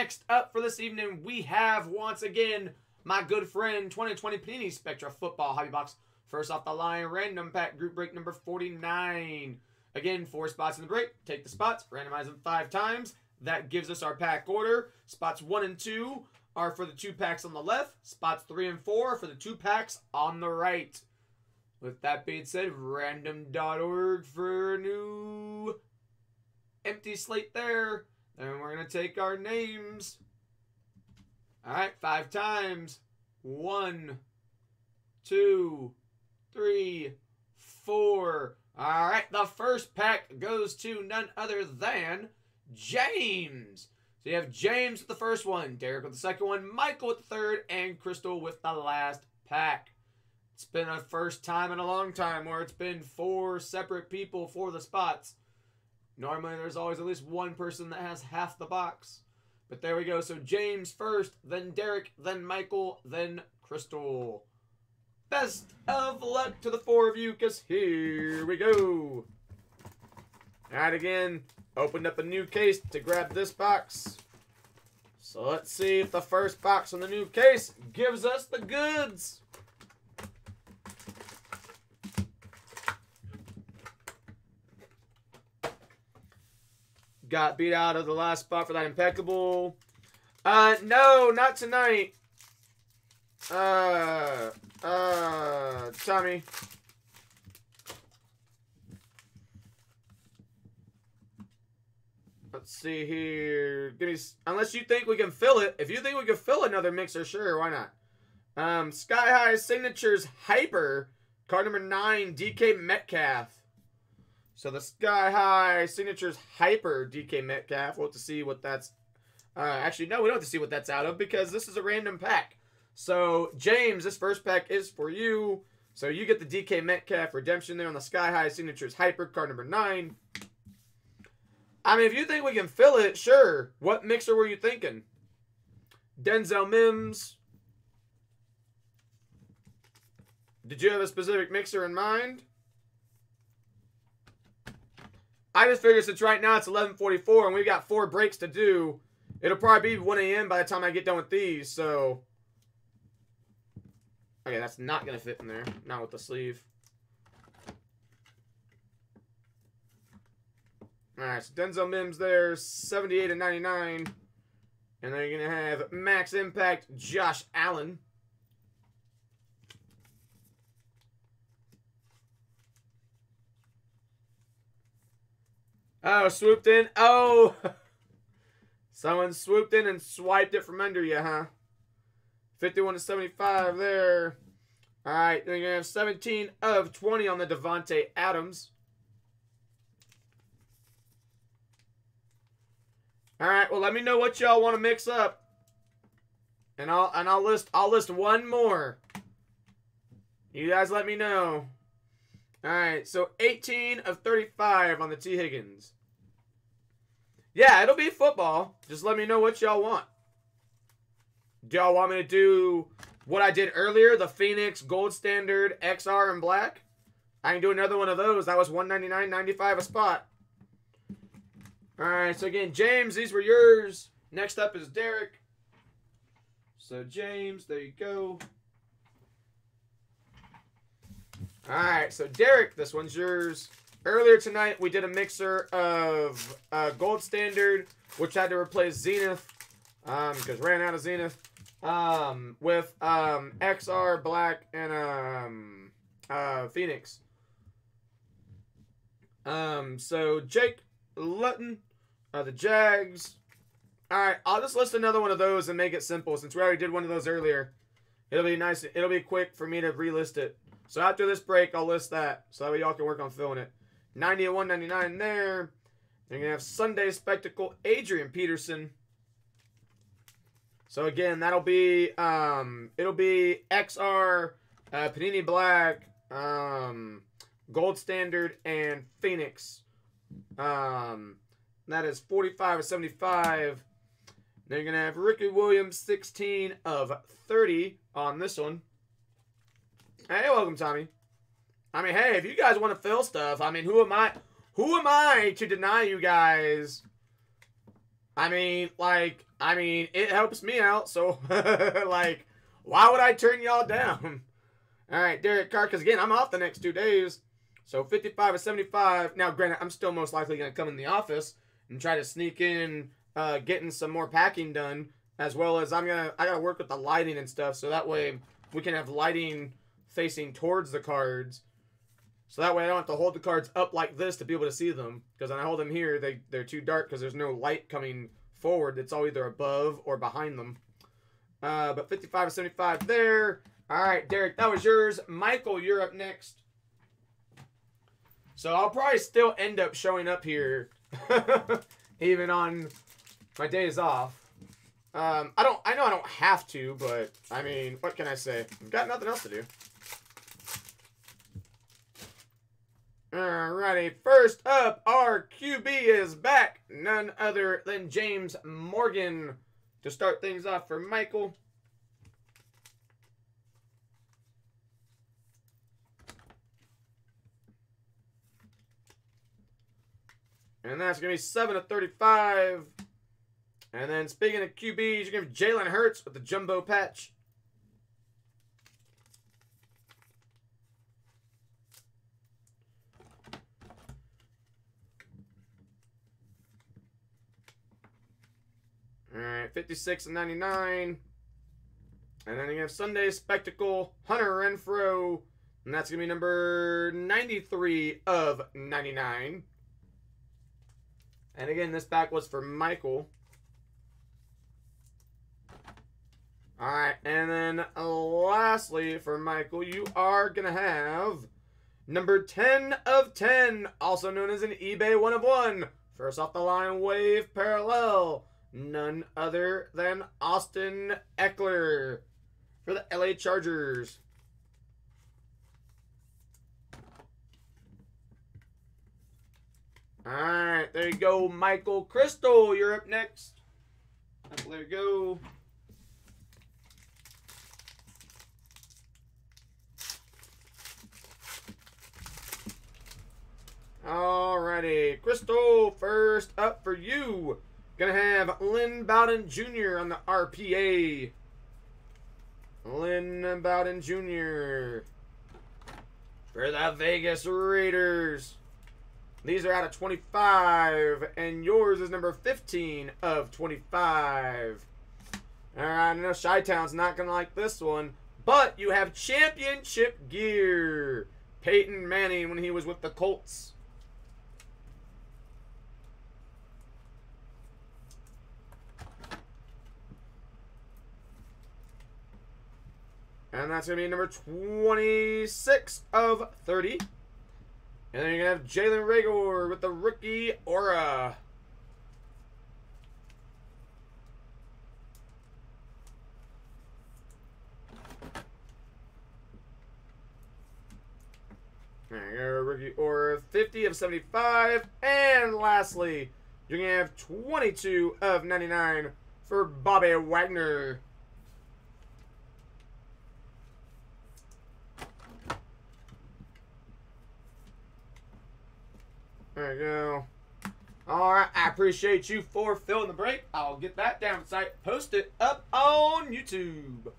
Next up for this evening, we have once again my good friend 2020 Panini Spectra Football Hobby Box. First off the line, random pack group break number 49. Again, four spots in the break. Take the spots, randomize them five times. That gives us our pack order. Spots one and two are for the two packs on the left. Spots three and four for the two packs on the right. With that being said, random.org for a new empty slate there. Then we're going to take our names. All right, five times. One, two, three, four. All right, the first pack goes to none other than James. So you have James with the first one, Derek with the second one, Michael with the third, and Crystal with the last pack. It's been a first time in a long time where it's been four separate people for the spots. Normally, there's always at least one person that has half the box. But there we go. So James first, then Derek, then Michael, then Crystal. Best of luck to the four of you, because here we go. Right, again, opened up a new case to grab this box. So let's see if the first box on the new case gives us the goods. Got beat out of the last spot for that impeccable. Uh, no, not tonight. Uh, uh, Tommy. Let's see here. Give me, unless you think we can fill it. If you think we can fill another mixer, sure, why not? Um, Sky High Signatures Hyper, card number nine, DK Metcalf. So the Sky High Signatures Hyper DK Metcalf. We'll have to see what that's... Uh, actually, no, we don't have to see what that's out of because this is a random pack. So, James, this first pack is for you. So you get the DK Metcalf redemption there on the Sky High Signatures Hyper, card number 9. I mean, if you think we can fill it, sure. What mixer were you thinking? Denzel Mims. Did you have a specific mixer in mind? I just figured since right now it's 11:44 and we've got four breaks to do, it'll probably be 1 a.m. by the time I get done with these. So, okay, that's not gonna fit in there. Not with the sleeve. All right, so Denzel Mims there, 78 and 99, and then you're gonna have Max Impact Josh Allen. Oh, swooped in. Oh! Someone swooped in and swiped it from under you, huh? 51 to 75 there. All right, then you're going to have 17 of 20 on the Davante Adams. All right, well, let me know what y'all want to mix up. And I'll and I'll list I'll list one more. You guys let me know. All right, so 18 of 35 on the T. Higgins. Yeah, it'll be football. Just let me know what y'all want. Do y'all want me to do what I did earlier, the Phoenix Gold Standard XR in black? I can do another one of those. That was 199.95 a spot. All right, so again, James, these were yours. Next up is Derek. So, James, there you go. All right, so Derek, this one's yours. Earlier tonight, we did a mixer of uh, Gold Standard, which had to replace Zenith um, because ran out of Zenith, um, with um, XR Black and um, uh, Phoenix. Um, so Jake Luton, uh, the Jags. All right, I'll just list another one of those and make it simple since we already did one of those earlier. It'll be nice. It'll be quick for me to relist it. So after this break, I'll list that so that way y'all can work on filling it. 90 and 199 there. You're going to have Sunday Spectacle, Adrian Peterson. So again, that'll be, um, it'll be XR, uh, Panini Black, um, Gold Standard, and Phoenix. Um, that is 45 of 75. Then you're going to have Ricky Williams, 16 of 30 on this one. Hey, welcome, Tommy. I mean, hey, if you guys want to fill stuff, I mean, who am I? Who am I to deny you guys? I mean, like, I mean, it helps me out. So, like, why would I turn y'all down? All right, Derek Carr, because again, I'm off the next two days. So 55 or 75. Now, granted, I'm still most likely going to come in the office and try to sneak in uh, getting some more packing done, as well as I'm gonna I gotta work with the lighting and stuff, so that way we can have lighting facing towards the cards. So that way I don't have to hold the cards up like this to be able to see them. Because when I hold them here, they, they're too dark because there's no light coming forward. It's all either above or behind them. Uh, but 55 to 75 there. All right, Derek, that was yours. Michael, you're up next. So I'll probably still end up showing up here, even on my days off. Um, I don't. I know I don't have to, but I mean, what can I say? I've got nothing else to do. Alrighty, first up, our QB is back. None other than James Morgan to start things off for Michael. And that's going to be 7 of 35. And then speaking of QBs, you're going to have Jalen Hurts with the jumbo patch. All right, 56 and 99. And then you have Sunday Spectacle, Hunter Renfrow. And that's going to be number 93 of 99. And again, this back was for Michael. All right, and then uh, lastly for Michael, you are going to have number 10 of 10, also known as an eBay 1 of 1. First off the line, wave parallel. None other than Austin Ekeler for the LA Chargers. All right, there you go, Michael Crystal. You're up next. There you go. Alrighty, Crystal, first up for you. Gonna have Lynn Bowden Jr. on the RPA. Lynn Bowden Jr. for the Vegas Raiders. These are out of 25, and yours is number 15 of 25. All right, I know Chi-Town's not going to like this one, but you have championship gear. Peyton Manning when he was with the Colts. And that's going to be number 26 of 30. And then you're going to have Jalen Reagor with the rookie aura. There rookie aura 50 of 75. And lastly, you're going to have 22 of 99 for Bobby Wagner. Go. All right, I appreciate you for filling the break. I'll get that down site, post it up on YouTube.